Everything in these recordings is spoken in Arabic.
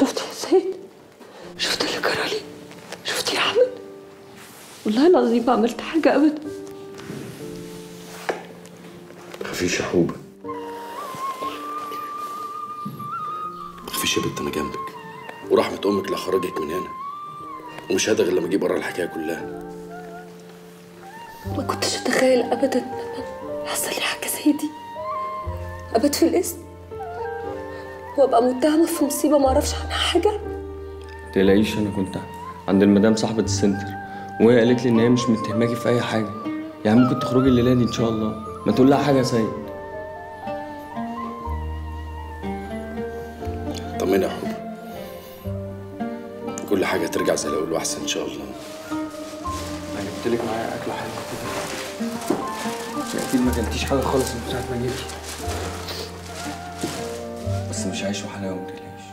شفتي يا سيد؟ شفتي اللي جرى لي؟ شفتي يا عمد والله العظيم ما عملت حاجة ابدا. تخافيش يا حوبة. تخافيش يا بنت أنا جنبك. ورحمة أمك لا خرجت من هنا. ومش هدى غير لما أجي ورا الحكاية كلها. ما كنتش أتخيل ابدا إن حصل لي حاجة زي دي. ابات في الاسم وأبقى متهمة في مصيبة ما أعرفش عنها حاجة؟ تلاقيش أنا كنت عند المدام صاحبة السنتر وهي قالت لي إن هي مش متهماكي في أي حاجة. يعني ممكن تخرجي الليلة دي إن شاء الله. ما تقول لها حاجة يا سيد. طمني يا حوبة كل حاجة ترجع زي الأول وأحسن إن شاء الله. أنا جبت لك معايا أكل حلو كده. انت أكيد ما كلتيش حاجة خالص من ساعة ما جيتي بس مش عايش وحلاوة ما تقلقيش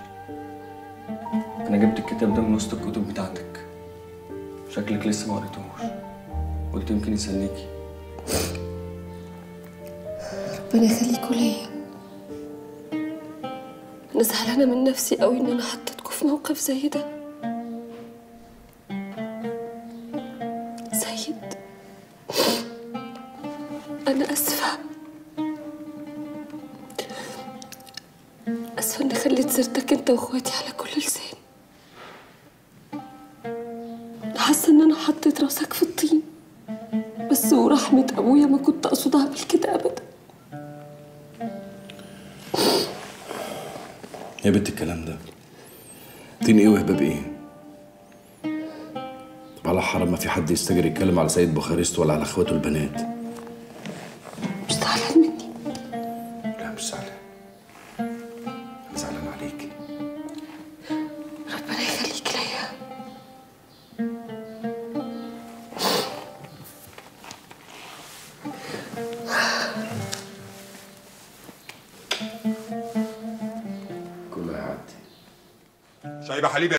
أنا جبت الكتاب ده من وسط الكتب بتاعتك. شكلك لسه ما قريتهوش. قلت يمكن يسليكي. ربنا يخليكوا ليا أنا زعلانة من نفسي قوي إن أنا حطيتكوا في موقف زي ده. سيد أنا آسفة. آسفة إني خليت سيرتك أنت وإخواتي على كل لسان. حاسة إن أنا حطيت راسك في الطين بس ورحمة أبويا ما كنت أقصد أعمل كده أبدا. يا بنت الكلام ده. دين إيه وهباب إيه؟ طب على حرام ما في حد يستجر يتكلم على سيد بوخارست ولا على إخواته البنات. مش زعلان عليك ربنا يخليك ليا كله هيعدي شايبة حليب